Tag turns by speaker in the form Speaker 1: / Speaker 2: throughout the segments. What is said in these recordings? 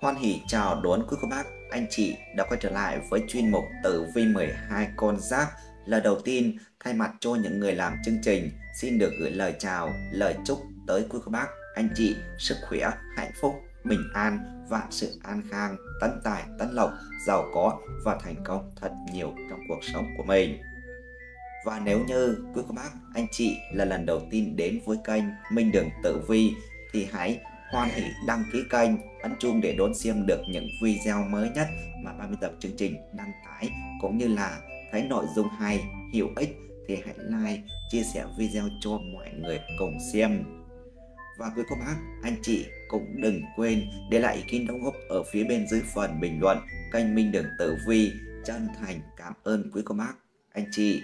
Speaker 1: Hoan hỷ chào đón quý cô bác, anh chị đã quay trở lại với chuyên mục Tử vi 12 con giáp. là đầu tiên, thay mặt cho những người làm chương trình, xin được gửi lời chào, lời chúc tới quý cô bác, anh chị sức khỏe, hạnh phúc, bình an, vạn sự an khang, tấn tài, tấn lộc, giàu có và thành công thật nhiều trong cuộc sống của mình. Và nếu như quý cô bác, anh chị là lần đầu tiên đến với kênh Minh Đường Tử Vi thì hãy hoan hỷ đăng ký kênh, ấn chuông để đón xem được những video mới nhất mà 30 tập chương trình đăng tải cũng như là thấy nội dung hay, hữu ích thì hãy like, chia sẻ video cho mọi người cùng xem. Và quý cô bác, anh chị cũng đừng quên để lại ý kiến đóng góp ở phía bên dưới phần bình luận kênh Minh Đường Tử Vi. Chân thành cảm ơn quý cô bác, anh chị.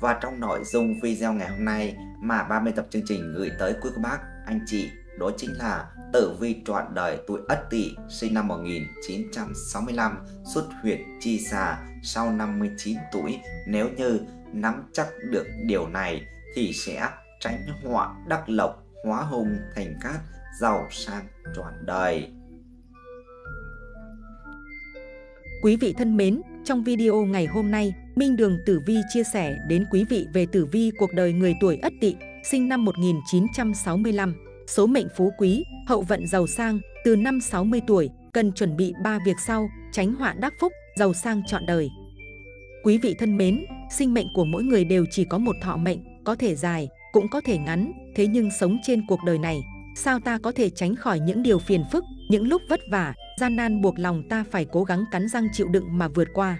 Speaker 1: Và trong nội dung video ngày hôm nay mà 30 tập chương trình gửi tới quý cô bác, anh chị đó chính là tử vi trọn đời tuổi Ất Tỵ sinh năm 1965 xuất huyệt Chi Xà sau 59 tuổi. Nếu như nắm chắc được điều này thì sẽ tránh họa đắc lộc, hóa hùng thành cát, giàu sang trọn đời.
Speaker 2: Quý vị thân mến, trong video ngày hôm nay, Minh Đường Tử Vi chia sẻ đến quý vị về tử vi cuộc đời người tuổi Ất Tỵ, sinh năm 1965. Số mệnh phú quý, hậu vận giàu sang, từ năm 60 tuổi, cần chuẩn bị 3 việc sau, tránh họa đắc phúc, giàu sang trọn đời. Quý vị thân mến, sinh mệnh của mỗi người đều chỉ có một thọ mệnh, có thể dài, cũng có thể ngắn, thế nhưng sống trên cuộc đời này, sao ta có thể tránh khỏi những điều phiền phức, những lúc vất vả, gian nan buộc lòng ta phải cố gắng cắn răng chịu đựng mà vượt qua.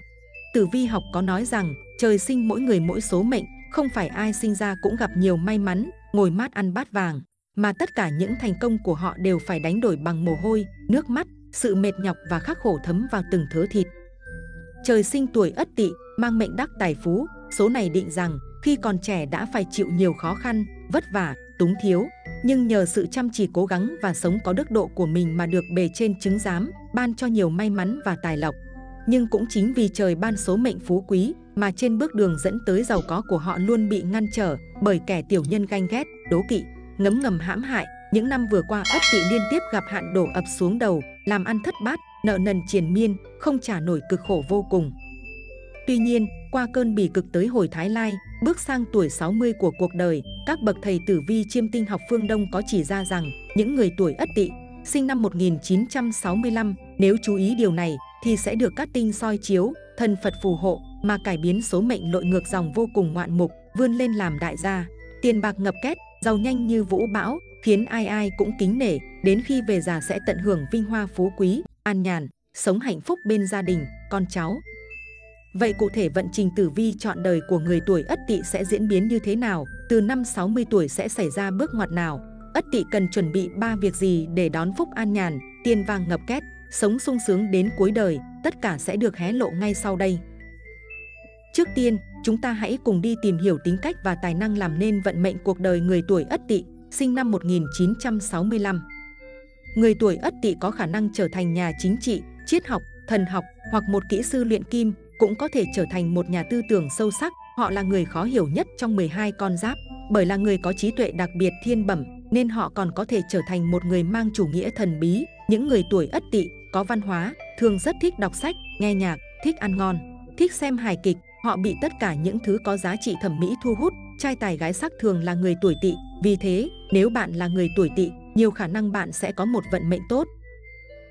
Speaker 2: Tử vi học có nói rằng, trời sinh mỗi người mỗi số mệnh, không phải ai sinh ra cũng gặp nhiều may mắn, ngồi mát ăn bát vàng mà tất cả những thành công của họ đều phải đánh đổi bằng mồ hôi, nước mắt, sự mệt nhọc và khắc khổ thấm vào từng thớ thịt. Trời sinh tuổi Ất Tỵ, mang mệnh đắc tài phú, số này định rằng khi còn trẻ đã phải chịu nhiều khó khăn, vất vả, túng thiếu, nhưng nhờ sự chăm chỉ cố gắng và sống có đức độ của mình mà được bề trên chứng giám, ban cho nhiều may mắn và tài lộc. Nhưng cũng chính vì trời ban số mệnh phú quý mà trên bước đường dẫn tới giàu có của họ luôn bị ngăn trở bởi kẻ tiểu nhân ganh ghét, đố kỵ, ngấm ngầm hãm hại. Những năm vừa qua ất tỵ liên tiếp gặp hạn đổ ập xuống đầu, làm ăn thất bát, nợ nần triền miên, không trả nổi cực khổ vô cùng. Tuy nhiên, qua cơn bỉ cực tới hồi Thái Lai, bước sang tuổi 60 của cuộc đời, các bậc thầy tử vi chiêm tinh học phương Đông có chỉ ra rằng những người tuổi ất tỵ, sinh năm 1965, nếu chú ý điều này thì sẽ được các tinh soi chiếu, thần Phật phù hộ mà cải biến số mệnh lội ngược dòng vô cùng ngoạn mục, vươn lên làm đại gia. Tiền bạc ngập két, giàu nhanh như vũ bão, khiến ai ai cũng kính nể, đến khi về già sẽ tận hưởng vinh hoa phú quý, an nhàn, sống hạnh phúc bên gia đình, con cháu. Vậy cụ thể vận trình tử vi chọn đời của người tuổi Ất Tỵ sẽ diễn biến như thế nào? Từ năm 60 tuổi sẽ xảy ra bước ngoặt nào? Ất Tỵ cần chuẩn bị ba việc gì để đón phúc an nhàn, tiền vàng ngập két, sống sung sướng đến cuối đời? Tất cả sẽ được hé lộ ngay sau đây. Trước tiên, chúng ta hãy cùng đi tìm hiểu tính cách và tài năng làm nên vận mệnh cuộc đời người tuổi Ất Tỵ, sinh năm 1965. Người tuổi Ất Tỵ có khả năng trở thành nhà chính trị, triết học, thần học hoặc một kỹ sư luyện kim, cũng có thể trở thành một nhà tư tưởng sâu sắc. Họ là người khó hiểu nhất trong 12 con giáp, bởi là người có trí tuệ đặc biệt thiên bẩm, nên họ còn có thể trở thành một người mang chủ nghĩa thần bí. Những người tuổi Ất Tỵ có văn hóa, thường rất thích đọc sách, nghe nhạc, thích ăn ngon, thích xem hài kịch, Họ bị tất cả những thứ có giá trị thẩm mỹ thu hút, trai tài gái sắc thường là người tuổi tỵ. Vì thế, nếu bạn là người tuổi tỵ, nhiều khả năng bạn sẽ có một vận mệnh tốt.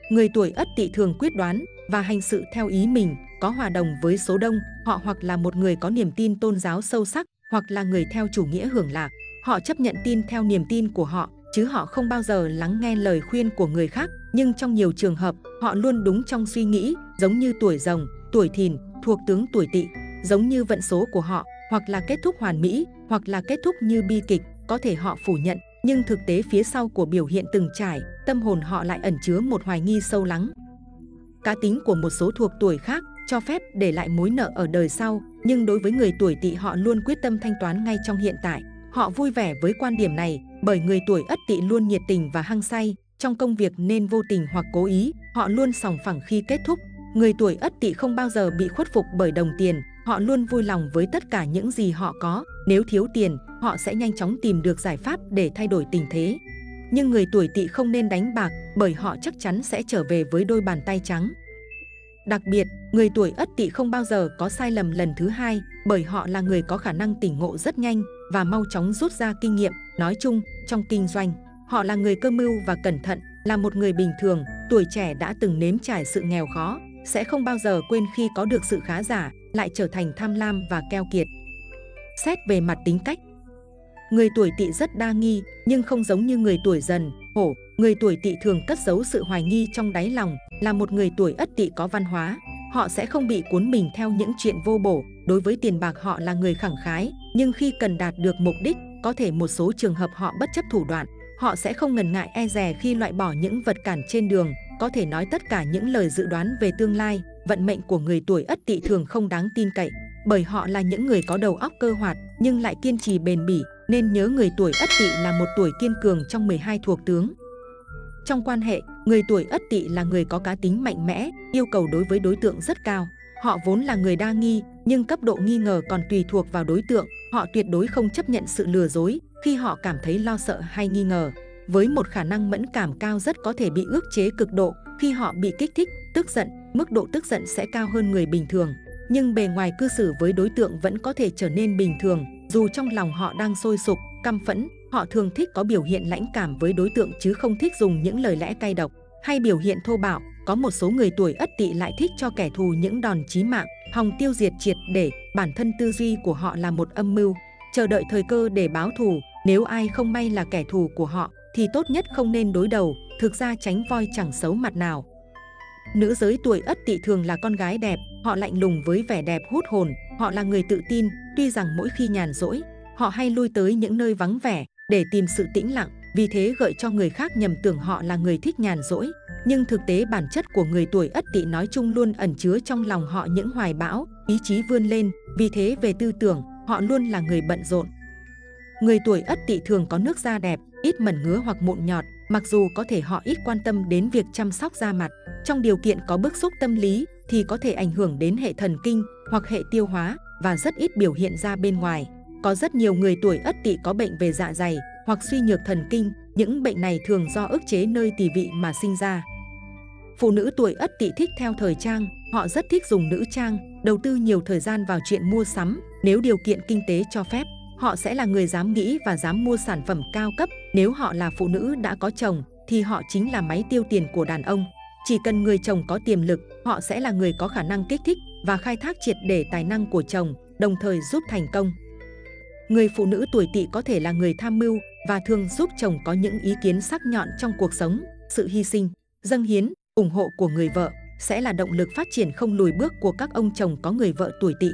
Speaker 2: Người tuổi ất tỵ thường quyết đoán và hành sự theo ý mình, có hòa đồng với số đông, họ hoặc là một người có niềm tin tôn giáo sâu sắc, hoặc là người theo chủ nghĩa hưởng lạc. Họ chấp nhận tin theo niềm tin của họ, chứ họ không bao giờ lắng nghe lời khuyên của người khác. Nhưng trong nhiều trường hợp, họ luôn đúng trong suy nghĩ, giống như tuổi rồng, tuổi thìn, thuộc tướng tuổi tỵ giống như vận số của họ, hoặc là kết thúc hoàn mỹ, hoặc là kết thúc như bi kịch, có thể họ phủ nhận, nhưng thực tế phía sau của biểu hiện từng trải, tâm hồn họ lại ẩn chứa một hoài nghi sâu lắng. Cá tính của một số thuộc tuổi khác cho phép để lại mối nợ ở đời sau, nhưng đối với người tuổi tỵ họ luôn quyết tâm thanh toán ngay trong hiện tại. Họ vui vẻ với quan điểm này bởi người tuổi ất tỵ luôn nhiệt tình và hăng say, trong công việc nên vô tình hoặc cố ý, họ luôn sòng phẳng khi kết thúc. Người tuổi ất tỵ không bao giờ bị khuất phục bởi đồng tiền, Họ luôn vui lòng với tất cả những gì họ có. Nếu thiếu tiền, họ sẽ nhanh chóng tìm được giải pháp để thay đổi tình thế. nhưng người tuổi tỵ không nên đánh bạc bởi họ chắc chắn sẽ trở về với đôi bàn tay trắng. Đặc biệt, người tuổi ất tỵ không bao giờ có sai lầm lần thứ hai bởi họ là người có khả năng tỉnh ngộ rất nhanh và mau chóng rút ra kinh nghiệm. Nói chung, trong kinh doanh, họ là người cơ mưu và cẩn thận, là một người bình thường, tuổi trẻ đã từng nếm trải sự nghèo khó, sẽ không bao giờ quên khi có được sự khá giả, lại trở thành tham lam và keo kiệt. Xét về mặt tính cách, Người tuổi tỵ rất đa nghi, nhưng không giống như người tuổi dần, hổ. Người tuổi tỵ thường cất giấu sự hoài nghi trong đáy lòng, là một người tuổi ất tỵ có văn hóa. Họ sẽ không bị cuốn mình theo những chuyện vô bổ. Đối với tiền bạc họ là người khẳng khái, nhưng khi cần đạt được mục đích, có thể một số trường hợp họ bất chấp thủ đoạn. Họ sẽ không ngần ngại e dè khi loại bỏ những vật cản trên đường, có thể nói tất cả những lời dự đoán về tương lai, vận mệnh của người tuổi ất tỵ thường không đáng tin cậy bởi họ là những người có đầu óc cơ hoạt nhưng lại kiên trì bền bỉ nên nhớ người tuổi Ất Tỵ là một tuổi kiên cường trong 12 thuộc tướng. Trong quan hệ, người tuổi Ất Tỵ là người có cá tính mạnh mẽ, yêu cầu đối với đối tượng rất cao. Họ vốn là người đa nghi, nhưng cấp độ nghi ngờ còn tùy thuộc vào đối tượng. Họ tuyệt đối không chấp nhận sự lừa dối khi họ cảm thấy lo sợ hay nghi ngờ. Với một khả năng mẫn cảm cao rất có thể bị ước chế cực độ khi họ bị kích thích, tức giận, mức độ tức giận sẽ cao hơn người bình thường nhưng bề ngoài cư xử với đối tượng vẫn có thể trở nên bình thường, dù trong lòng họ đang sôi sục, căm phẫn, họ thường thích có biểu hiện lãnh cảm với đối tượng chứ không thích dùng những lời lẽ cay độc hay biểu hiện thô bạo. Có một số người tuổi ất tỵ lại thích cho kẻ thù những đòn chí mạng, hòng tiêu diệt triệt để, bản thân tư duy của họ là một âm mưu, chờ đợi thời cơ để báo thù. Nếu ai không may là kẻ thù của họ, thì tốt nhất không nên đối đầu, thực ra tránh voi chẳng xấu mặt nào. Nữ giới tuổi ất tỵ thường là con gái đẹp, họ lạnh lùng với vẻ đẹp hút hồn, họ là người tự tin, tuy rằng mỗi khi nhàn rỗi, họ hay lui tới những nơi vắng vẻ để tìm sự tĩnh lặng, vì thế gợi cho người khác nhầm tưởng họ là người thích nhàn rỗi. Nhưng thực tế bản chất của người tuổi ất tỵ nói chung luôn ẩn chứa trong lòng họ những hoài bão, ý chí vươn lên, vì thế về tư tưởng, họ luôn là người bận rộn. Người tuổi ất tỵ thường có nước da đẹp, ít mẩn ngứa hoặc mụn nhọt, mặc dù có thể họ ít quan tâm đến việc chăm sóc da mặt. Trong điều kiện có bức xúc tâm lý thì có thể ảnh hưởng đến hệ thần kinh hoặc hệ tiêu hóa và rất ít biểu hiện ra bên ngoài. Có rất nhiều người tuổi ất tỵ có bệnh về dạ dày hoặc suy nhược thần kinh, những bệnh này thường do ức chế nơi tỳ vị mà sinh ra. Phụ nữ tuổi ất tỵ thích theo thời trang, họ rất thích dùng nữ trang, đầu tư nhiều thời gian vào chuyện mua sắm, nếu điều kiện kinh tế cho phép. Họ sẽ là người dám nghĩ và dám mua sản phẩm cao cấp. Nếu họ là phụ nữ đã có chồng, thì họ chính là máy tiêu tiền của đàn ông. Chỉ cần người chồng có tiềm lực, họ sẽ là người có khả năng kích thích và khai thác triệt để tài năng của chồng, đồng thời giúp thành công. Người phụ nữ tuổi tỵ có thể là người tham mưu và thường giúp chồng có những ý kiến sắc nhọn trong cuộc sống, sự hy sinh, dâng hiến, ủng hộ của người vợ sẽ là động lực phát triển không lùi bước của các ông chồng có người vợ tuổi tỵ.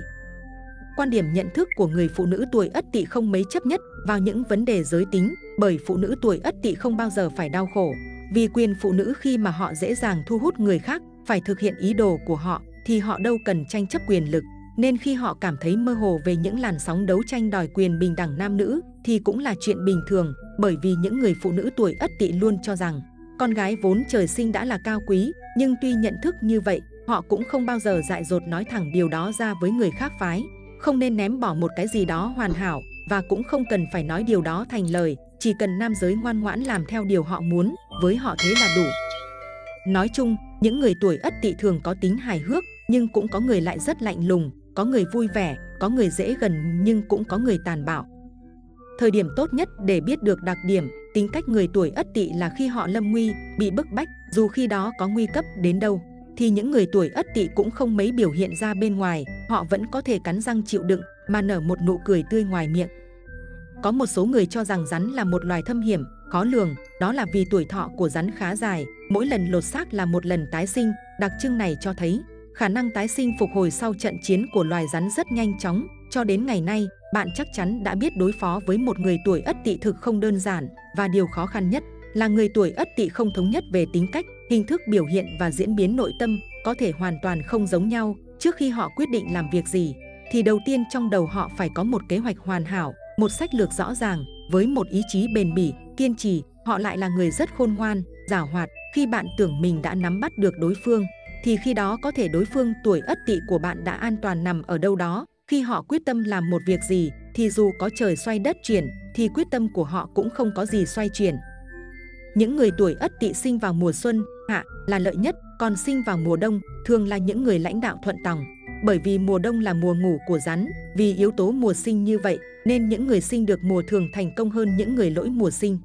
Speaker 2: Quan điểm nhận thức của người phụ nữ tuổi Ất Tỵ không mấy chấp nhất vào những vấn đề giới tính, bởi phụ nữ tuổi Ất Tỵ không bao giờ phải đau khổ. Vì quyền phụ nữ khi mà họ dễ dàng thu hút người khác, phải thực hiện ý đồ của họ, thì họ đâu cần tranh chấp quyền lực. Nên khi họ cảm thấy mơ hồ về những làn sóng đấu tranh đòi quyền bình đẳng nam nữ, thì cũng là chuyện bình thường, bởi vì những người phụ nữ tuổi Ất Tỵ luôn cho rằng con gái vốn trời sinh đã là cao quý, nhưng tuy nhận thức như vậy, họ cũng không bao giờ dại dột nói thẳng điều đó ra với người khác phái không nên ném bỏ một cái gì đó hoàn hảo và cũng không cần phải nói điều đó thành lời, chỉ cần nam giới ngoan ngoãn làm theo điều họ muốn, với họ thế là đủ. Nói chung, những người tuổi ất tỵ thường có tính hài hước, nhưng cũng có người lại rất lạnh lùng, có người vui vẻ, có người dễ gần nhưng cũng có người tàn bạo. Thời điểm tốt nhất để biết được đặc điểm, tính cách người tuổi ất tỵ là khi họ lâm nguy, bị bức bách, dù khi đó có nguy cấp đến đâu thì những người tuổi ất tỵ cũng không mấy biểu hiện ra bên ngoài, họ vẫn có thể cắn răng chịu đựng mà nở một nụ cười tươi ngoài miệng. Có một số người cho rằng rắn là một loài thâm hiểm, khó lường, đó là vì tuổi thọ của rắn khá dài, mỗi lần lột xác là một lần tái sinh, đặc trưng này cho thấy khả năng tái sinh phục hồi sau trận chiến của loài rắn rất nhanh chóng. Cho đến ngày nay, bạn chắc chắn đã biết đối phó với một người tuổi ất tỵ thực không đơn giản và điều khó khăn nhất là người tuổi ất tỵ không thống nhất về tính cách, hình thức biểu hiện và diễn biến nội tâm có thể hoàn toàn không giống nhau. Trước khi họ quyết định làm việc gì, thì đầu tiên trong đầu họ phải có một kế hoạch hoàn hảo, một sách lược rõ ràng, với một ý chí bền bỉ, kiên trì. Họ lại là người rất khôn ngoan, giảo hoạt. Khi bạn tưởng mình đã nắm bắt được đối phương, thì khi đó có thể đối phương tuổi ất tỵ của bạn đã an toàn nằm ở đâu đó. Khi họ quyết tâm làm một việc gì, thì dù có trời xoay đất chuyển, thì quyết tâm của họ cũng không có gì xoay chuyển. Những người tuổi Ất Tỵ sinh vào mùa xuân, hạ là lợi nhất, còn sinh vào mùa đông thường là những người lãnh đạo thuận tòng. Bởi vì mùa đông là mùa ngủ của rắn, vì yếu tố mùa sinh như vậy nên những người sinh được mùa thường thành công hơn những người lỗi mùa sinh.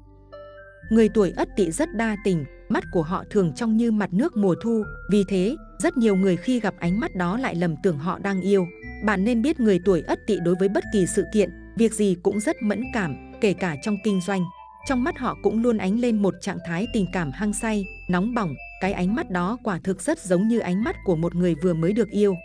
Speaker 2: Người tuổi Ất Tỵ rất đa tình, mắt của họ thường trong như mặt nước mùa thu, vì thế rất nhiều người khi gặp ánh mắt đó lại lầm tưởng họ đang yêu. Bạn nên biết người tuổi Ất Tỵ đối với bất kỳ sự kiện, việc gì cũng rất mẫn cảm, kể cả trong kinh doanh. Trong mắt họ cũng luôn ánh lên một trạng thái tình cảm hăng say, nóng bỏng. Cái ánh mắt đó quả thực rất giống như ánh mắt của một người vừa mới được yêu.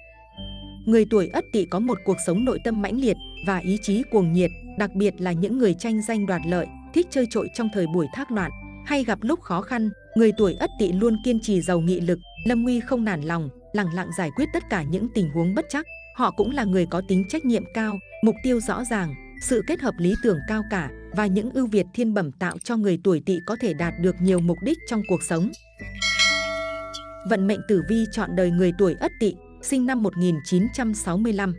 Speaker 2: Người tuổi Ất Tỵ có một cuộc sống nội tâm mãnh liệt và ý chí cuồng nhiệt, đặc biệt là những người tranh danh đoạt lợi, thích chơi trội trong thời buổi thác loạn, hay gặp lúc khó khăn, người tuổi Ất Tỵ luôn kiên trì giàu nghị lực, lâm nguy không nản lòng, lặng lặng giải quyết tất cả những tình huống bất chắc. Họ cũng là người có tính trách nhiệm cao, mục tiêu rõ ràng, sự kết hợp lý tưởng cao cả và những ưu việt thiên bẩm tạo cho người tuổi Tỵ có thể đạt được nhiều mục đích trong cuộc sống. Vận mệnh tử vi chọn đời người tuổi Ất Tỵ, sinh năm 1965.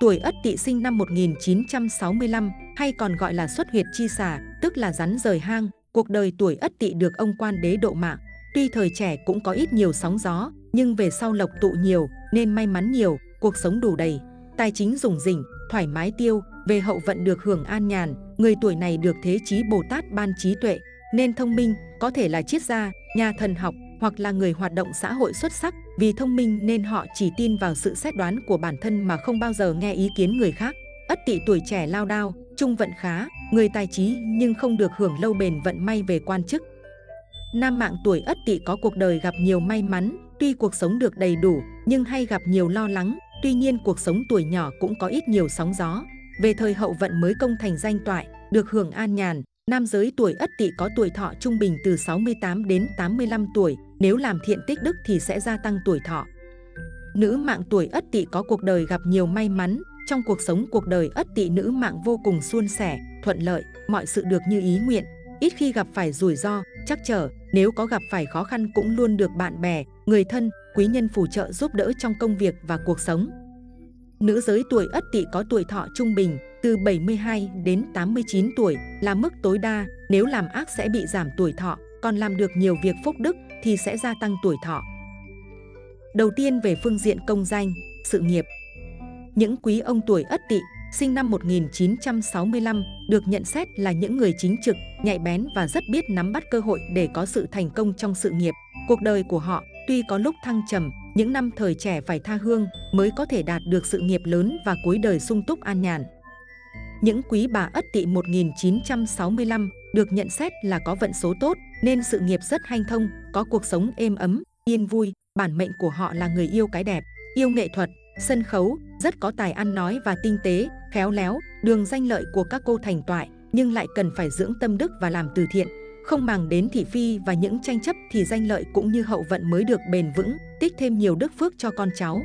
Speaker 2: Tuổi Ất Tỵ sinh năm 1965 hay còn gọi là xuất huyệt chi xả, tức là rắn rời hang. Cuộc đời tuổi Ất Tỵ được ông quan đế độ mạng. Tuy thời trẻ cũng có ít nhiều sóng gió, nhưng về sau lộc tụ nhiều nên may mắn nhiều, cuộc sống đủ đầy, tài chính rủng rỉnh, thoải mái tiêu, về hậu vận được hưởng an nhàn, người tuổi này được thế chí Bồ Tát ban trí tuệ, nên thông minh, có thể là triết gia, nhà thần học hoặc là người hoạt động xã hội xuất sắc. Vì thông minh nên họ chỉ tin vào sự xét đoán của bản thân mà không bao giờ nghe ý kiến người khác. Ất tỵ tuổi trẻ lao đao, trung vận khá, người tài trí nhưng không được hưởng lâu bền vận may về quan chức. Nam mạng tuổi Ất tỵ có cuộc đời gặp nhiều may mắn, tuy cuộc sống được đầy đủ nhưng hay gặp nhiều lo lắng, tuy nhiên cuộc sống tuổi nhỏ cũng có ít nhiều sóng gió. Về thời hậu vận mới công thành danh toại, được hưởng an nhàn, nam giới tuổi Ất Tỵ có tuổi thọ trung bình từ 68 đến 85 tuổi, nếu làm thiện tích đức thì sẽ gia tăng tuổi thọ. Nữ mạng tuổi Ất Tỵ có cuộc đời gặp nhiều may mắn, trong cuộc sống cuộc đời Ất Tỵ nữ mạng vô cùng suôn sẻ, thuận lợi, mọi sự được như ý nguyện, ít khi gặp phải rủi ro, chắc trở, nếu có gặp phải khó khăn cũng luôn được bạn bè, người thân, quý nhân phù trợ giúp đỡ trong công việc và cuộc sống. Nữ giới tuổi Ất Tỵ có tuổi thọ trung bình từ 72 đến 89 tuổi là mức tối đa, nếu làm ác sẽ bị giảm tuổi thọ, còn làm được nhiều việc phúc đức thì sẽ gia tăng tuổi thọ. Đầu tiên về phương diện công danh, sự nghiệp. Những quý ông tuổi Ất Tỵ sinh năm 1965 được nhận xét là những người chính trực, nhạy bén và rất biết nắm bắt cơ hội để có sự thành công trong sự nghiệp. Cuộc đời của họ tuy có lúc thăng trầm, những năm thời trẻ phải tha hương mới có thể đạt được sự nghiệp lớn và cuối đời sung túc an nhàn. Những quý bà Ất Tỵ 1965 được nhận xét là có vận số tốt nên sự nghiệp rất hanh thông, có cuộc sống êm ấm, yên vui. Bản mệnh của họ là người yêu cái đẹp, yêu nghệ thuật, sân khấu, rất có tài ăn nói và tinh tế, khéo léo, đường danh lợi của các cô thành toại, nhưng lại cần phải dưỡng tâm đức và làm từ thiện, không màng đến thị phi và những tranh chấp thì danh lợi cũng như hậu vận mới được bền vững, tích thêm nhiều đức phước cho con cháu.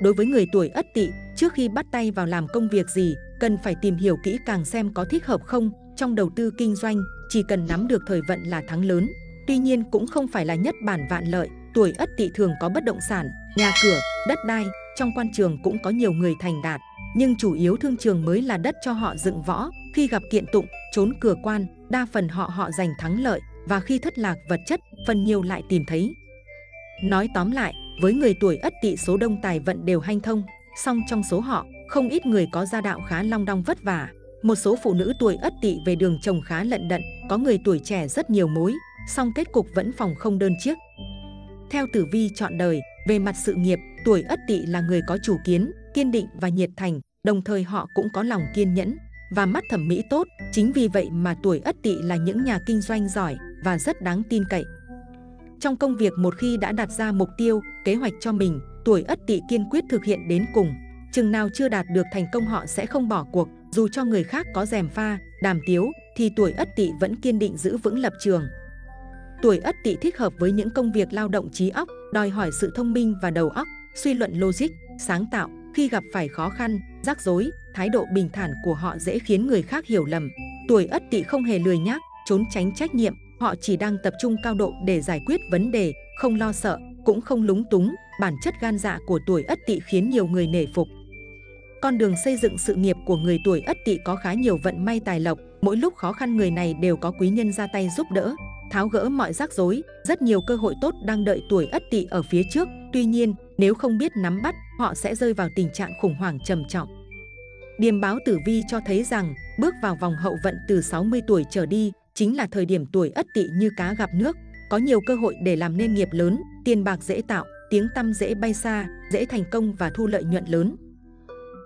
Speaker 2: Đối với người tuổi Ất Tỵ, trước khi bắt tay vào làm công việc gì, cần phải tìm hiểu kỹ càng xem có thích hợp không. Trong đầu tư kinh doanh, chỉ cần nắm được thời vận là thắng lớn. Tuy nhiên cũng không phải là nhất bản vạn lợi, tuổi Ất Tỵ thường có bất động sản, nhà cửa, đất đai, trong quan trường cũng có nhiều người thành đạt, nhưng chủ yếu thương trường mới là đất cho họ dựng võ. Khi gặp kiện tụng, trốn cửa quan, đa phần họ họ giành thắng lợi và khi thất lạc vật chất, phần nhiều lại tìm thấy. Nói tóm lại, với người tuổi Ất Tỵ số đông tài vận đều hanh thông, song trong số họ, không ít người có gia đạo khá long đong vất vả. Một số phụ nữ tuổi Ất Tỵ về đường chồng khá lận đận, có người tuổi trẻ rất nhiều mối, song kết cục vẫn phòng không đơn chiếc. Theo tử vi chọn đời, về mặt sự nghiệp, tuổi Ất Tỵ là người có chủ kiến, kiên định và nhiệt thành, đồng thời họ cũng có lòng kiên nhẫn và mắt thẩm mỹ tốt. Chính vì vậy mà tuổi Ất Tỵ là những nhà kinh doanh giỏi và rất đáng tin cậy. Trong công việc một khi đã đặt ra mục tiêu, kế hoạch cho mình, tuổi Ất Tỵ kiên quyết thực hiện đến cùng. Chừng nào chưa đạt được thành công họ sẽ không bỏ cuộc, dù cho người khác có rèm pha, đàm tiếu, thì tuổi Ất Tỵ vẫn kiên định giữ vững lập trường. Tuổi Ất Tỵ thích hợp với những công việc lao động trí óc, đòi hỏi sự thông minh và đầu óc, suy luận logic, sáng tạo. Khi gặp phải khó khăn, rắc rối, thái độ bình thản của họ dễ khiến người khác hiểu lầm. Tuổi Ất Tỵ không hề lười nhác, trốn tránh trách nhiệm, họ chỉ đang tập trung cao độ để giải quyết vấn đề, không lo sợ, cũng không lúng túng. Bản chất gan dạ của tuổi Ất Tỵ khiến nhiều người nể phục. Con đường xây dựng sự nghiệp của người tuổi Ất Tỵ có khá nhiều vận may tài lộc, mỗi lúc khó khăn người này đều có quý nhân ra tay giúp đỡ, tháo gỡ mọi rắc rối, rất nhiều cơ hội tốt đang đợi tuổi Ất Tỵ ở phía trước. Tuy nhiên, nếu không biết nắm bắt, họ sẽ rơi vào tình trạng khủng hoảng trầm trọng. Điềm báo tử vi cho thấy rằng, bước vào vòng hậu vận từ 60 tuổi trở đi, chính là thời điểm tuổi Ất Tỵ như cá gặp nước, có nhiều cơ hội để làm nên nghiệp lớn, tiền bạc dễ tạo, tiếng tăm dễ bay xa, dễ thành công và thu lợi nhuận lớn.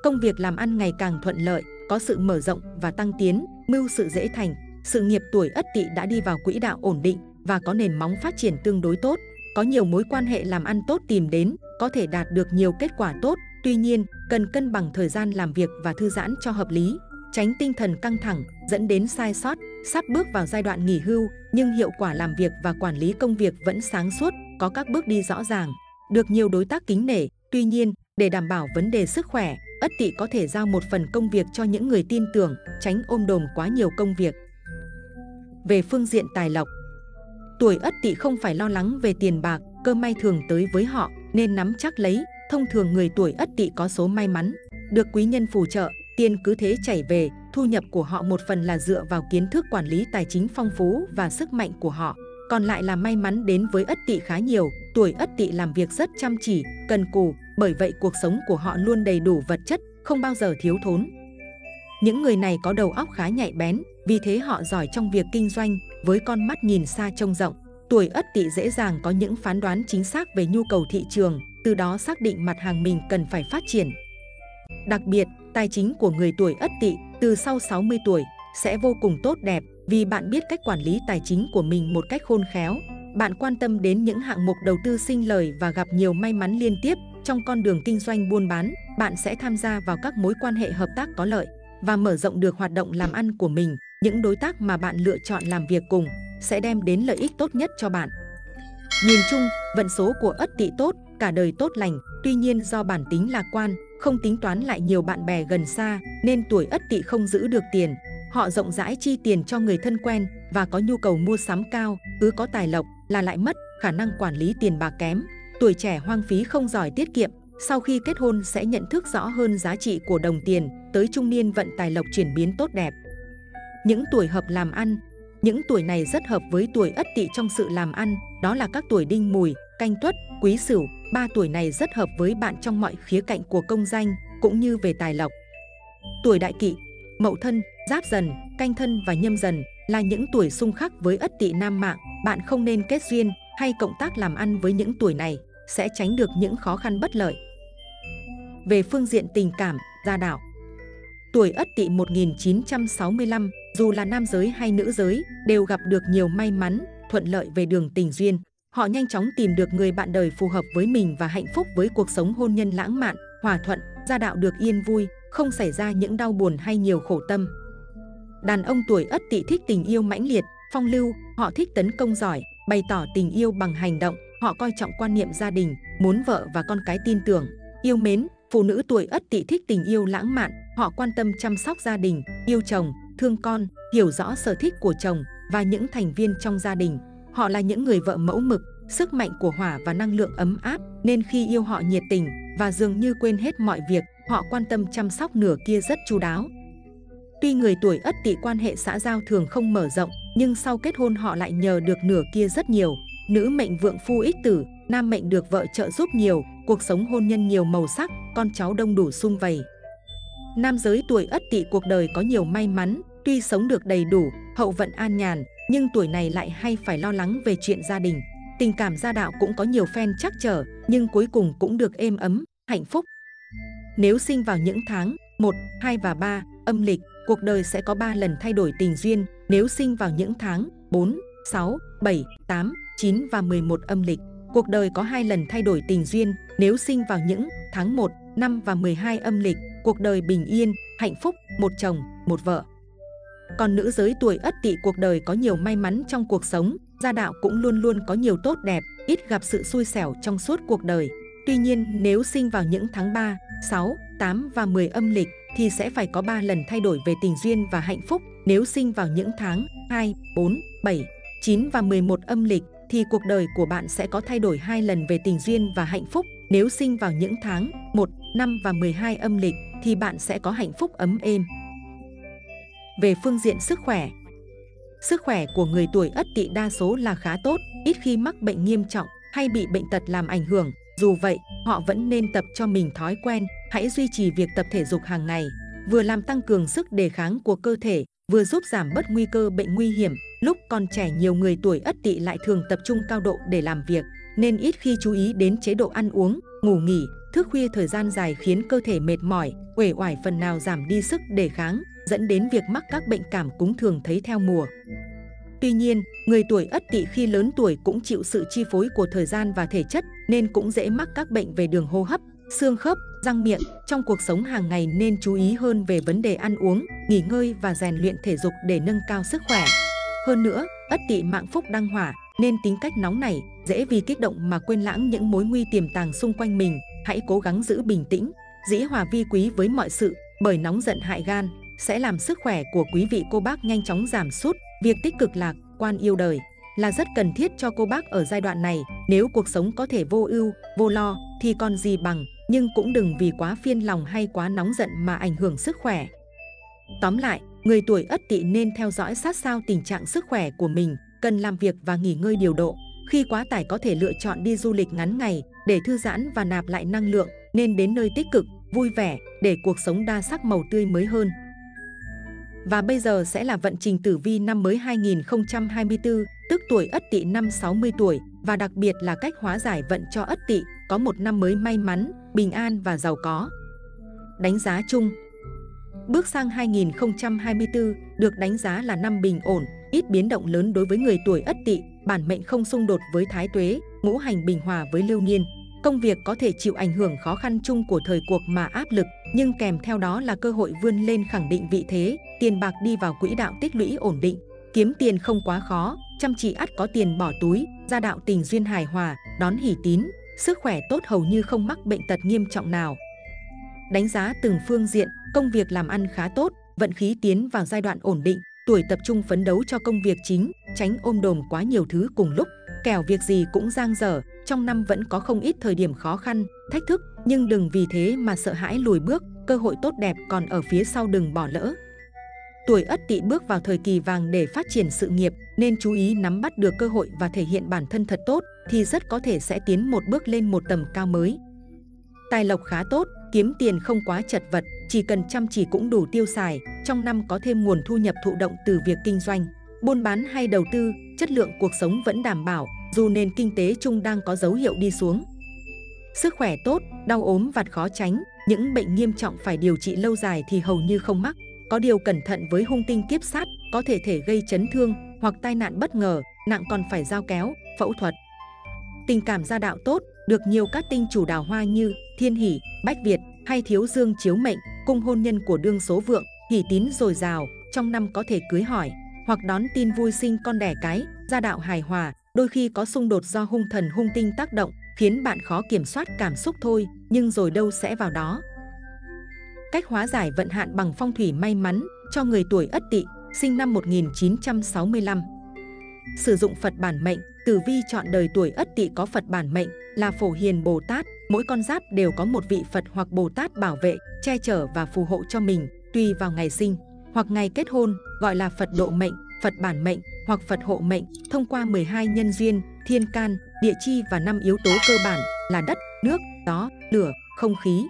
Speaker 2: Công việc làm ăn ngày càng thuận lợi, có sự mở rộng và tăng tiến, mưu sự dễ thành. Sự nghiệp tuổi Ất Tỵ đã đi vào quỹ đạo ổn định và có nền móng phát triển tương đối tốt, có nhiều mối quan hệ làm ăn tốt tìm đến, có thể đạt được nhiều kết quả tốt. Tuy nhiên, cần cân bằng thời gian làm việc và thư giãn cho hợp lý, tránh tinh thần căng thẳng dẫn đến sai sót. Sắp bước vào giai đoạn nghỉ hưu, nhưng hiệu quả làm việc và quản lý công việc vẫn sáng suốt, có các bước đi rõ ràng, được nhiều đối tác kính nể. Tuy nhiên, để đảm bảo vấn đề sức khỏe, Ất Tỵ có thể giao một phần công việc cho những người tin tưởng, tránh ôm đồm quá nhiều công việc. Về phương diện tài lộc, tuổi Ất Tỵ không phải lo lắng về tiền bạc, cơ may thường tới với họ nên nắm chắc lấy. Thông thường người tuổi Ất Tỵ có số may mắn, được quý nhân phù trợ, tiền cứ thế chảy về, thu nhập của họ một phần là dựa vào kiến thức quản lý tài chính phong phú và sức mạnh của họ. Còn lại là may mắn đến với Ất Tỵ khá nhiều, tuổi Ất Tỵ làm việc rất chăm chỉ, cần cù, bởi vậy cuộc sống của họ luôn đầy đủ vật chất, không bao giờ thiếu thốn. Những người này có đầu óc khá nhạy bén, vì thế họ giỏi trong việc kinh doanh, với con mắt nhìn xa trông rộng. Tuổi Ất Tỵ dễ dàng có những phán đoán chính xác về nhu cầu thị trường, từ đó xác định mặt hàng mình cần phải phát triển. Đặc biệt, tài chính của người tuổi Ất Tỵ từ sau 60 tuổi sẽ vô cùng tốt đẹp vì bạn biết cách quản lý tài chính của mình một cách khôn khéo. Bạn quan tâm đến những hạng mục đầu tư sinh lời và gặp nhiều may mắn liên tiếp trong con đường kinh doanh buôn bán. Bạn sẽ tham gia vào các mối quan hệ hợp tác có lợi và mở rộng được hoạt động làm ăn của mình. Những đối tác mà bạn lựa chọn làm việc cùng sẽ đem đến lợi ích tốt nhất cho bạn. Nhìn chung, vận số của Ất Tỵ tốt, cả đời tốt lành, tuy nhiên do bản tính lạc quan, không tính toán lại nhiều bạn bè gần xa, nên tuổi Ất Tỵ không giữ được tiền. Họ rộng rãi chi tiền cho người thân quen và có nhu cầu mua sắm cao, cứ có tài lộc là lại mất, khả năng quản lý tiền bạc kém. Tuổi trẻ hoang phí không giỏi tiết kiệm, sau khi kết hôn sẽ nhận thức rõ hơn giá trị của đồng tiền, tới trung niên vận tài lộc chuyển biến tốt đẹp. Những tuổi hợp làm ăn, những tuổi này rất hợp với tuổi ất tỵ trong sự làm ăn, đó là các tuổi đinh mùi, canh tuất, quý sửu. Ba tuổi này rất hợp với bạn trong mọi khía cạnh của công danh, cũng như về tài lộc. Tuổi đại kỵ, mậu thân, giáp dần, canh thân và nhâm dần là những tuổi xung khắc với ất tỵ nam mạng. Bạn không nên kết duyên hay cộng tác làm ăn với những tuổi này, sẽ tránh được những khó khăn bất lợi. Về phương diện tình cảm, gia đạo Tuổi Ất Tỵ 1965, dù là nam giới hay nữ giới, đều gặp được nhiều may mắn, thuận lợi về đường tình duyên. Họ nhanh chóng tìm được người bạn đời phù hợp với mình và hạnh phúc với cuộc sống hôn nhân lãng mạn, hòa thuận, gia đạo được yên vui, không xảy ra những đau buồn hay nhiều khổ tâm. Đàn ông tuổi Ất Tỵ thích tình yêu mãnh liệt, phong lưu, họ thích tấn công giỏi, bày tỏ tình yêu bằng hành động, họ coi trọng quan niệm gia đình, muốn vợ và con cái tin tưởng, yêu mến. Phụ nữ tuổi Ất Tỵ thích tình yêu lãng mạn, họ quan tâm chăm sóc gia đình, yêu chồng, thương con, hiểu rõ sở thích của chồng và những thành viên trong gia đình. Họ là những người vợ mẫu mực, sức mạnh của hỏa và năng lượng ấm áp, nên khi yêu họ nhiệt tình và dường như quên hết mọi việc, họ quan tâm chăm sóc nửa kia rất chu đáo. Tuy người tuổi Ất Tỵ quan hệ xã giao thường không mở rộng, nhưng sau kết hôn họ lại nhờ được nửa kia rất nhiều. Nữ mệnh vượng phu ích tử, nam mệnh được vợ trợ giúp nhiều, cuộc sống hôn nhân nhiều màu sắc, con cháu đông đủ sung vầy. Nam giới tuổi Ất Tỵ cuộc đời có nhiều may mắn, tuy sống được đầy đủ, hậu vận an nhàn, nhưng tuổi này lại hay phải lo lắng về chuyện gia đình. Tình cảm gia đạo cũng có nhiều phen chắc trở, nhưng cuối cùng cũng được êm ấm, hạnh phúc. Nếu sinh vào những tháng 1, 2 và 3 âm lịch, cuộc đời sẽ có 3 lần thay đổi tình duyên. Nếu sinh vào những tháng 4, 6, 7, 8, 9 và 11 âm lịch, cuộc đời có 2 lần thay đổi tình duyên. Nếu sinh vào những tháng 1, 5 và 12 âm lịch, cuộc đời bình yên, hạnh phúc, một chồng, một vợ. Còn nữ giới tuổi ất tỵ cuộc đời có nhiều may mắn trong cuộc sống, gia đạo cũng luôn luôn có nhiều tốt đẹp, ít gặp sự xui xẻo trong suốt cuộc đời. Tuy nhiên, nếu sinh vào những tháng 3, 6, 8 và 10 âm lịch thì sẽ phải có 3 lần thay đổi về tình duyên và hạnh phúc. Nếu sinh vào những tháng 2, 4, 7, 9 và 11 âm lịch thì cuộc đời của bạn sẽ có thay đổi 2 lần về tình duyên và hạnh phúc. Nếu sinh vào những tháng 1, 5 và 12 âm lịch thì bạn sẽ có hạnh phúc ấm êm. Về phương diện sức khỏe, Sức khỏe của người tuổi Ất Tỵ đa số là khá tốt, ít khi mắc bệnh nghiêm trọng hay bị bệnh tật làm ảnh hưởng. Dù vậy, họ vẫn nên tập cho mình thói quen, hãy duy trì việc tập thể dục hàng ngày, vừa làm tăng cường sức đề kháng của cơ thể, vừa giúp giảm bớt nguy cơ bệnh nguy hiểm. Lúc còn trẻ nhiều người tuổi Ất Tỵ lại thường tập trung cao độ để làm việc, nên ít khi chú ý đến chế độ ăn uống, ngủ nghỉ, thức khuya thời gian dài khiến cơ thể mệt mỏi, uể oải phần nào giảm đi sức đề kháng, dẫn đến việc mắc các bệnh cảm cúm thường thấy theo mùa. Tuy nhiên, người tuổi Ất Tỵ khi lớn tuổi cũng chịu sự chi phối của thời gian và thể chất nên cũng dễ mắc các bệnh về đường hô hấp, xương khớp, răng miệng. Trong cuộc sống hàng ngày nên chú ý hơn về vấn đề ăn uống, nghỉ ngơi và rèn luyện thể dục để nâng cao sức khỏe. Hơn nữa, Ất Tỵ mạng phúc đăng hỏa nên tính cách nóng này dễ vì kích động mà quên lãng những mối nguy tiềm tàng xung quanh mình. Hãy cố gắng giữ bình tĩnh, dĩ hòa vi quý với mọi sự bởi nóng giận hại gan sẽ làm sức khỏe của quý vị cô bác nhanh chóng giảm sút. Việc tích cực lạc quan yêu đời là rất cần thiết cho cô bác ở giai đoạn này. Nếu cuộc sống có thể vô ưu, vô lo thì còn gì bằng, nhưng cũng đừng vì quá phiên lòng hay quá nóng giận mà ảnh hưởng sức khỏe. Tóm lại, người tuổi Ất Tỵ nên theo dõi sát sao tình trạng sức khỏe của mình, cần làm việc và nghỉ ngơi điều độ. Khi quá tải có thể lựa chọn đi du lịch ngắn ngày để thư giãn và nạp lại năng lượng, nên đến nơi tích cực, vui vẻ để cuộc sống đa sắc màu tươi mới hơn. Và bây giờ sẽ là vận trình tử vi năm mới 2024, tức tuổi Ất Tỵ năm 60 tuổi và đặc biệt là cách hóa giải vận cho Ất Tỵ có một năm mới may mắn, bình an và giàu có. Đánh giá chung Bước sang 2024 được đánh giá là năm bình ổn, ít biến động lớn đối với người tuổi Ất Tỵ, bản mệnh không xung đột với Thái Tuế, ngũ hành bình hòa với Lưu Niên. Công việc có thể chịu ảnh hưởng khó khăn chung của thời cuộc mà áp lực, nhưng kèm theo đó là cơ hội vươn lên khẳng định vị thế, tiền bạc đi vào quỹ đạo tích lũy ổn định, kiếm tiền không quá khó, chăm chỉ ắt có tiền bỏ túi, gia đạo tình duyên hài hòa, đón hỷ tín, sức khỏe tốt hầu như không mắc bệnh tật nghiêm trọng nào. Đánh giá từng phương diện, công việc làm ăn khá tốt, vận khí tiến vào giai đoạn ổn định, tuổi tập trung phấn đấu cho công việc chính, tránh ôm đồm quá nhiều thứ cùng lúc, kẻo việc gì cũng giang dở, trong năm vẫn có không ít thời điểm khó khăn, thách thức, nhưng đừng vì thế mà sợ hãi lùi bước, cơ hội tốt đẹp còn ở phía sau đừng bỏ lỡ. Tuổi Ất Tỵ bước vào thời kỳ vàng để phát triển sự nghiệp, nên chú ý nắm bắt được cơ hội và thể hiện bản thân thật tốt thì rất có thể sẽ tiến một bước lên một tầm cao mới. Tài lộc khá tốt, kiếm tiền không quá chật vật, chỉ cần chăm chỉ cũng đủ tiêu xài, trong năm có thêm nguồn thu nhập thụ động từ việc kinh doanh, buôn bán hay đầu tư, chất lượng cuộc sống vẫn đảm bảo, dù nền kinh tế chung đang có dấu hiệu đi xuống. Sức khỏe tốt, đau ốm vặt khó tránh, những bệnh nghiêm trọng phải điều trị lâu dài thì hầu như không mắc. Có điều cẩn thận với hung tinh kiếp sát, có thể thể gây chấn thương hoặc tai nạn bất ngờ, nặng còn phải giao kéo, phẫu thuật. Tình cảm gia đạo tốt, được nhiều các tinh chủ đào hoa như Thiên Hỷ, Bách Việt hay Thiếu Dương chiếu mệnh, cung hôn nhân của đương số vượng, hỷ tín dồi dào, trong năm có thể cưới hỏi hoặc đón tin vui sinh con đẻ cái, gia đạo hài hòa, đôi khi có xung đột do hung thần hung tinh tác động, khiến bạn khó kiểm soát cảm xúc thôi, nhưng rồi đâu sẽ vào đó. Cách hóa giải vận hạn bằng phong thủy may mắn cho người tuổi Ất Tỵ, sinh năm 1965. Sử dụng Phật bản mệnh, Tử vi chọn đời tuổi Ất Tỵ có Phật bản mệnh là Phổ Hiền Bồ Tát, mỗi con giáp đều có một vị Phật hoặc Bồ Tát bảo vệ, che chở và phù hộ cho mình, tùy vào ngày sinh hoặc ngày kết hôn, gọi là Phật độ mệnh, Phật bản mệnh hoặc Phật hộ mệnh thông qua 12 nhân duyên, thiên can, địa chi và năm yếu tố cơ bản là đất, nước, gió, lửa, không khí.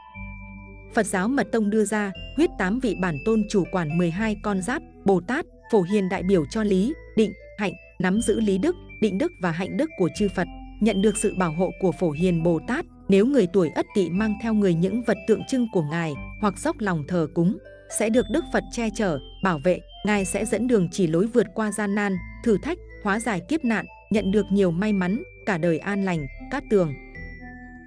Speaker 2: Phật giáo Mật Tông đưa ra huyết tám vị bản tôn chủ quản 12 con giáp, Bồ Tát, Phổ Hiền đại biểu cho lý, định, hạnh, nắm giữ lý đức, định đức và hạnh đức của chư Phật, nhận được sự bảo hộ của Phổ Hiền Bồ Tát. Nếu người tuổi Ất Tỵ mang theo người những vật tượng trưng của Ngài hoặc dốc lòng thờ cúng, sẽ được Đức Phật che chở, bảo vệ, Ngài sẽ dẫn đường chỉ lối vượt qua gian nan, thử thách, hóa giải kiếp nạn, nhận được nhiều may mắn, cả đời an lành, cát tường.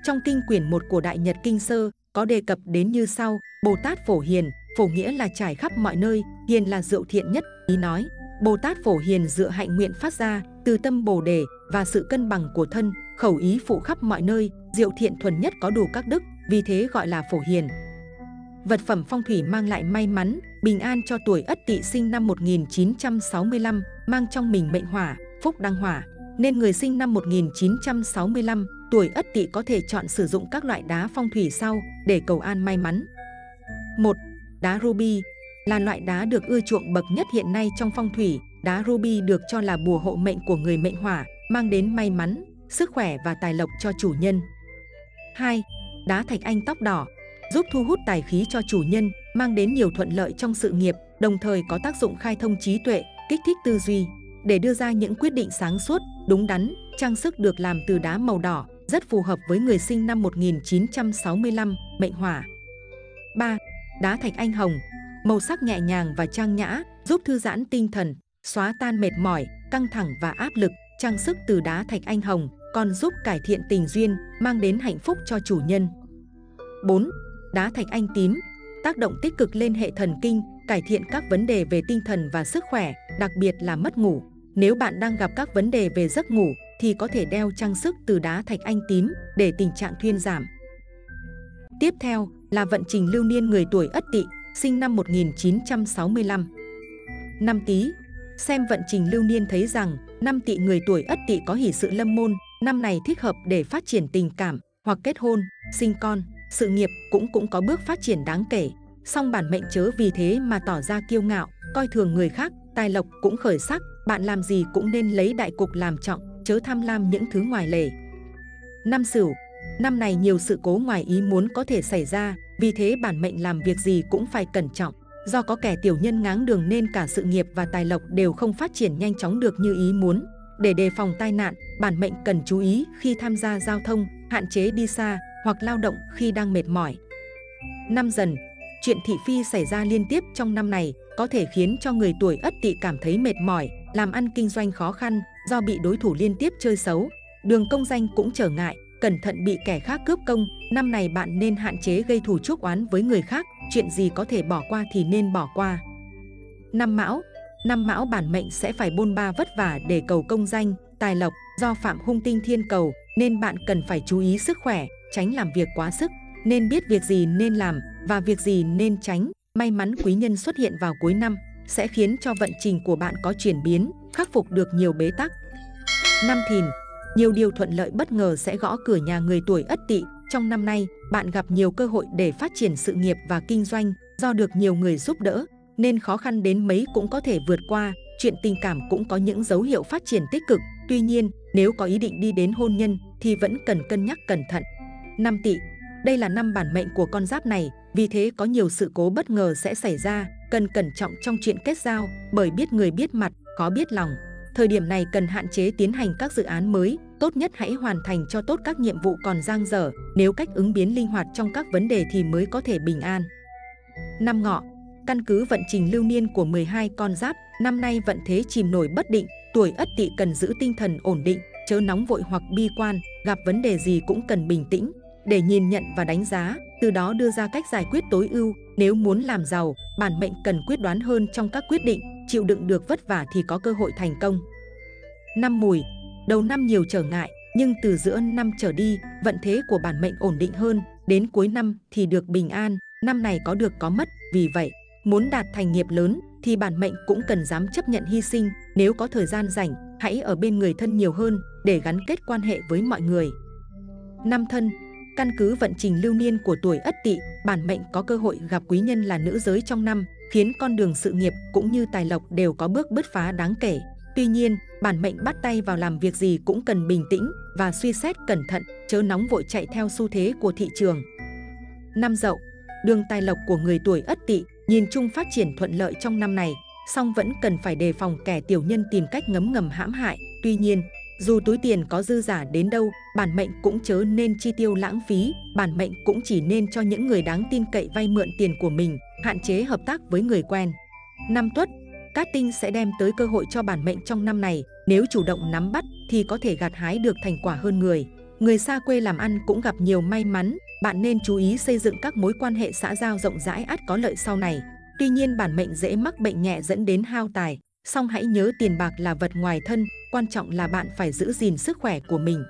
Speaker 2: Trong kinh quyển 1 của Đại Nhật Kinh Sơ, có đề cập đến như sau, Bồ Tát Phổ Hiền, phổ nghĩa là trải khắp mọi nơi, hiền là rượu thiện nhất, ý nói. Bồ Tát Phổ Hiền dựa hạnh nguyện phát ra, từ tâm Bồ Đề và sự cân bằng của thân, khẩu ý phụ khắp mọi nơi, diệu thiện thuần nhất có đủ các đức, vì thế gọi là Phổ Hiền. Vật phẩm phong thủy mang lại may mắn, bình an cho tuổi Ất Tỵ sinh năm 1965, mang trong mình mệnh hỏa, phúc đăng hỏa. Nên người sinh năm 1965, tuổi Ất Tỵ có thể chọn sử dụng các loại đá phong thủy sau để cầu an may mắn. 1. Đá ruby là loại đá được ưa chuộng bậc nhất hiện nay trong phong thủy. Đá ruby được cho là bùa hộ mệnh của người mệnh hỏa, mang đến may mắn, sức khỏe và tài lộc cho chủ nhân. 2. Đá thạch anh tóc đỏ giúp thu hút tài khí cho chủ nhân, mang đến nhiều thuận lợi trong sự nghiệp, đồng thời có tác dụng khai thông trí tuệ, kích thích tư duy. Để đưa ra những quyết định sáng suốt, đúng đắn, trang sức được làm từ đá màu đỏ, rất phù hợp với người sinh năm 1965, mệnh hỏa. 3. Đá thạch anh hồng, màu sắc nhẹ nhàng và trang nhã, giúp thư giãn tinh thần, xóa tan mệt mỏi, căng thẳng và áp lực. Trang sức từ đá thạch anh hồng còn giúp cải thiện tình duyên, mang đến hạnh phúc cho chủ nhân. 4. Đá thạch anh tím tác động tích cực lên hệ thần kinh, cải thiện các vấn đề về tinh thần và sức khỏe, đặc biệt là mất ngủ. Nếu bạn đang gặp các vấn đề về giấc ngủ thì có thể đeo trang sức từ đá thạch anh tím để tình trạng thuyên giảm. Tiếp theo là vận trình lưu niên người tuổi Ất Tỵ, sinh năm 1965. Năm Tý, xem vận trình lưu niên thấy rằng năm Tỵ người tuổi Ất Tỵ có hỷ sự lâm môn, năm này thích hợp để phát triển tình cảm hoặc kết hôn, sinh con, sự nghiệp cũng cũng có bước phát triển đáng kể. Song bản mệnh chớ vì thế mà tỏ ra kiêu ngạo, coi thường người khác, tài lộc cũng khởi sắc, bạn làm gì cũng nên lấy đại cục làm trọng, chớ tham lam những thứ ngoài lề. Năm Sửu, năm này nhiều sự cố ngoài ý muốn có thể xảy ra, vì thế bản mệnh làm việc gì cũng phải cẩn trọng. Do có kẻ tiểu nhân ngáng đường nên cả sự nghiệp và tài lộc đều không phát triển nhanh chóng được như ý muốn. Để đề phòng tai nạn, bản mệnh cần chú ý khi tham gia giao thông, hạn chế đi xa hoặc lao động khi đang mệt mỏi. Năm dần, chuyện thị phi xảy ra liên tiếp trong năm này có thể khiến cho người tuổi ất tỵ cảm thấy mệt mỏi, làm ăn kinh doanh khó khăn do bị đối thủ liên tiếp chơi xấu. Đường công danh cũng trở ngại, cẩn thận bị kẻ khác cướp công. Năm này bạn nên hạn chế gây thù chuốc oán với người khác, chuyện gì có thể bỏ qua thì nên bỏ qua. Năm Mão Năm Mão bản mệnh sẽ phải bôn ba vất vả để cầu công danh, tài lộc do phạm hung tinh thiên cầu nên bạn cần phải chú ý sức khỏe, tránh làm việc quá sức, nên biết việc gì nên làm và việc gì nên tránh. May mắn quý nhân xuất hiện vào cuối năm sẽ khiến cho vận trình của bạn có chuyển biến, khắc phục được nhiều bế tắc. Năm Thìn, nhiều điều thuận lợi bất ngờ sẽ gõ cửa nhà người tuổi Ất Tỵ. Trong năm nay, bạn gặp nhiều cơ hội để phát triển sự nghiệp và kinh doanh do được nhiều người giúp đỡ, nên khó khăn đến mấy cũng có thể vượt qua. Chuyện tình cảm cũng có những dấu hiệu phát triển tích cực. Tuy nhiên, nếu có ý định đi đến hôn nhân thì vẫn cần cân nhắc cẩn thận. Năm Tỵ, đây là năm bản mệnh của con giáp này, vì thế có nhiều sự cố bất ngờ sẽ xảy ra, cần cẩn trọng trong chuyện kết giao, bởi biết người biết mặt, khó biết lòng. Thời điểm này cần hạn chế tiến hành các dự án mới, tốt nhất hãy hoàn thành cho tốt các nhiệm vụ còn dang dở, nếu cách ứng biến linh hoạt trong các vấn đề thì mới có thể bình an. Năm Ngọ, căn cứ vận trình lưu niên của 12 con giáp, năm nay vận thế chìm nổi bất định, tuổi Ất Tỵ cần giữ tinh thần ổn định, chớ nóng vội hoặc bi quan, gặp vấn đề gì cũng cần bình tĩnh, để nhìn nhận và đánh giá, từ đó đưa ra cách giải quyết tối ưu. Nếu muốn làm giàu, bản mệnh cần quyết đoán hơn trong các quyết định, chịu đựng được vất vả thì có cơ hội thành công. Năm Mùi, đầu năm nhiều trở ngại, nhưng từ giữa năm trở đi, vận thế của bản mệnh ổn định hơn, đến cuối năm thì được bình an, năm này có được có mất, vì vậy, muốn đạt thành nghiệp lớn thì bản mệnh cũng cần dám chấp nhận hy sinh, nếu có thời gian rảnh, hãy ở bên người thân nhiều hơn để gắn kết quan hệ với mọi người. Năm thân, Căn cứ vận trình lưu niên của tuổi Ất Tỵ, bản mệnh có cơ hội gặp quý nhân là nữ giới trong năm, khiến con đường sự nghiệp cũng như tài lộc đều có bước bứt phá đáng kể. Tuy nhiên, bản mệnh bắt tay vào làm việc gì cũng cần bình tĩnh và suy xét cẩn thận, chớ nóng vội chạy theo xu thế của thị trường. Năm Dậu, đường tài lộc của người tuổi Ất Tỵ nhìn chung phát triển thuận lợi trong năm này, song vẫn cần phải đề phòng kẻ tiểu nhân tìm cách ngấm ngầm hãm hại. Tuy nhiên, dù túi tiền có dư giả đến đâu, bản mệnh cũng chớ nên chi tiêu lãng phí, bản mệnh cũng chỉ nên cho những người đáng tin cậy vay mượn tiền của mình, hạn chế hợp tác với người quen. Năm Tuất, Cát tinh sẽ đem tới cơ hội cho bản mệnh trong năm này, nếu chủ động nắm bắt thì có thể gặt hái được thành quả hơn người. Người xa quê làm ăn cũng gặp nhiều may mắn, bạn nên chú ý xây dựng các mối quan hệ xã giao rộng rãi ắt có lợi sau này. Tuy nhiên bản mệnh dễ mắc bệnh nhẹ dẫn đến hao tài, song hãy nhớ tiền bạc là vật ngoài thân, quan trọng là bạn phải giữ gìn sức khỏe của mình.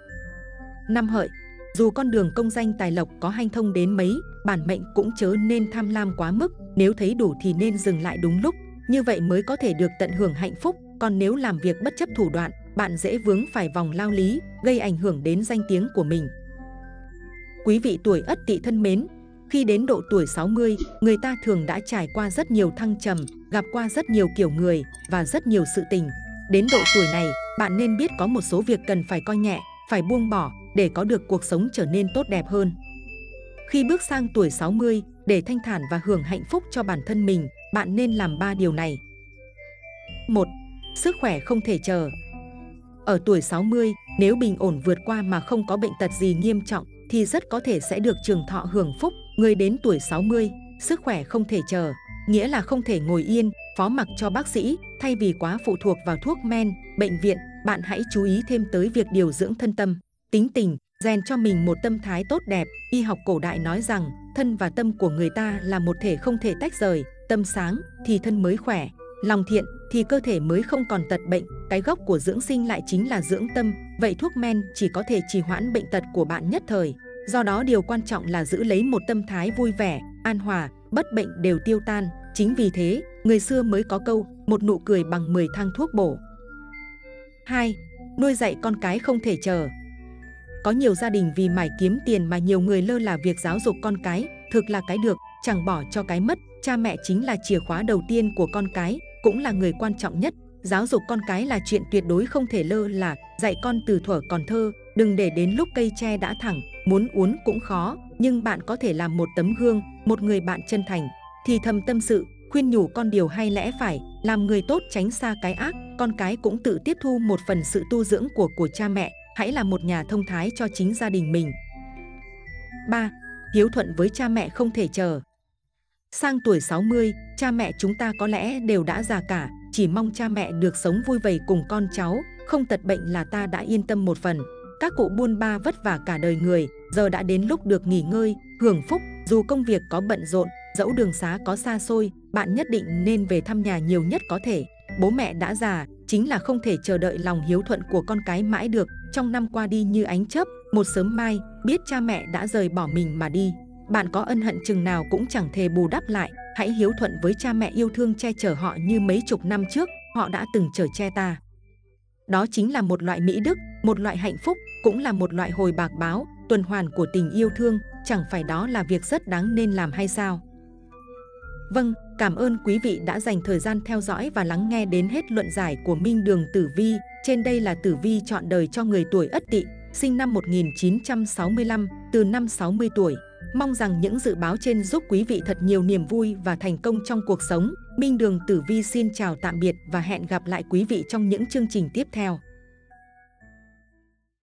Speaker 2: Năm hợi, dù con đường công danh tài lộc có hanh thông đến mấy, bản mệnh cũng chớ nên tham lam quá mức, nếu thấy đủ thì nên dừng lại đúng lúc, như vậy mới có thể được tận hưởng hạnh phúc, còn nếu làm việc bất chấp thủ đoạn, bạn dễ vướng phải vòng lao lý, gây ảnh hưởng đến danh tiếng của mình. Quý vị tuổi Ất Tỵ thân mến, khi đến độ tuổi 60, người ta thường đã trải qua rất nhiều thăng trầm, gặp qua rất nhiều kiểu người và rất nhiều sự tình. Đến độ tuổi này, bạn nên biết có một số việc cần phải coi nhẹ, phải buông bỏ để có được cuộc sống trở nên tốt đẹp hơn. Khi bước sang tuổi 60, để thanh thản và hưởng hạnh phúc cho bản thân mình, bạn nên làm 3 điều này. 1. Sức khỏe không thể chờ. Ở tuổi 60, nếu bình ổn vượt qua mà không có bệnh tật gì nghiêm trọng, thì rất có thể sẽ được trường thọ hưởng phúc. Người đến tuổi 60, sức khỏe không thể chờ, nghĩa là không thể ngồi yên, phó mặc cho bác sĩ, thay vì quá phụ thuộc vào thuốc men, bệnh viện, bạn hãy chú ý thêm tới việc điều dưỡng thân tâm, tính tình, rèn cho mình một tâm thái tốt đẹp. Y học cổ đại nói rằng, thân và tâm của người ta là một thể không thể tách rời, tâm sáng thì thân mới khỏe, lòng thiện thì cơ thể mới không còn tật bệnh. Cái gốc của dưỡng sinh lại chính là dưỡng tâm, vậy thuốc men chỉ có thể trì hoãn bệnh tật của bạn nhất thời. Do đó điều quan trọng là giữ lấy một tâm thái vui vẻ, an hòa, bất bệnh đều tiêu tan. Chính vì thế, người xưa mới có câu, một nụ cười bằng 10 thang thuốc bổ. 2. Nuôi dạy con cái không thể chờ. Có nhiều gia đình vì mải kiếm tiền mà nhiều người lơ là việc giáo dục con cái, thực là cái được, chẳng bỏ cho cái mất. Cha mẹ chính là chìa khóa đầu tiên của con cái, cũng là người quan trọng nhất. Giáo dục con cái là chuyện tuyệt đối không thể lơ là, dạy con từ thuở còn thơ, đừng để đến lúc cây tre đã thẳng, muốn uốn cũng khó, nhưng bạn có thể làm một tấm gương, một người bạn chân thành, thì thầm tâm sự, khuyên nhủ con điều hay lẽ phải, làm người tốt tránh xa cái ác, con cái cũng tự tiếp thu một phần sự tu dưỡng của của cha mẹ, hãy là một nhà thông thái cho chính gia đình mình. 3. Hiếu thuận với cha mẹ không thể chờ. Sang tuổi 60, cha mẹ chúng ta có lẽ đều đã già cả, chỉ mong cha mẹ được sống vui vầy cùng con cháu, không tật bệnh là ta đã yên tâm một phần. Các cụ buôn ba vất vả cả đời người, giờ đã đến lúc được nghỉ ngơi, hưởng phúc, dù công việc có bận rộn, dẫu đường xá có xa xôi, bạn nhất định nên về thăm nhà nhiều nhất có thể. Bố mẹ đã già, chính là không thể chờ đợi lòng hiếu thuận của con cái mãi được. Trong năm qua đi như ánh chớp, một sớm mai, biết cha mẹ đã rời bỏ mình mà đi. Bạn có ân hận chừng nào cũng chẳng thể bù đắp lại. Hãy hiếu thuận với cha mẹ yêu thương che chở họ như mấy chục năm trước, họ đã từng chở che ta. Đó chính là một loại mỹ đức, một loại hạnh phúc, cũng là một loại hồi bạc báo, tuần hoàn của tình yêu thương, chẳng phải đó là việc rất đáng nên làm hay sao? Vâng, cảm ơn quý vị đã dành thời gian theo dõi và lắng nghe đến hết luận giải của Minh Đường Tử Vi. Trên đây là Tử Vi chọn đời cho người tuổi Ất Tỵ, sinh năm 1965, từ năm 60 tuổi. Mong rằng những dự báo trên giúp quý vị thật nhiều niềm vui và thành công trong cuộc sống. Minh Đường Tử Vi xin chào tạm biệt và hẹn gặp lại quý vị trong những chương trình tiếp theo.